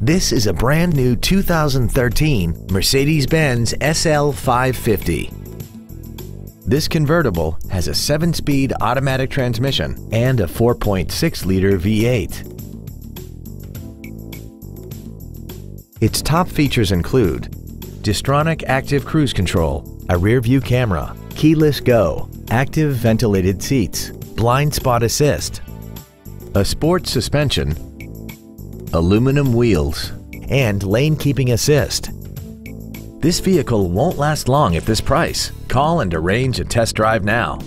This is a brand new 2013 Mercedes-Benz SL 550. This convertible has a 7-speed automatic transmission and a 4.6-liter V8. Its top features include Distronic Active Cruise Control, a rear-view camera, keyless go, active ventilated seats, blind spot assist, a sports suspension, aluminum wheels, and lane keeping assist. This vehicle won't last long at this price. Call and arrange a test drive now.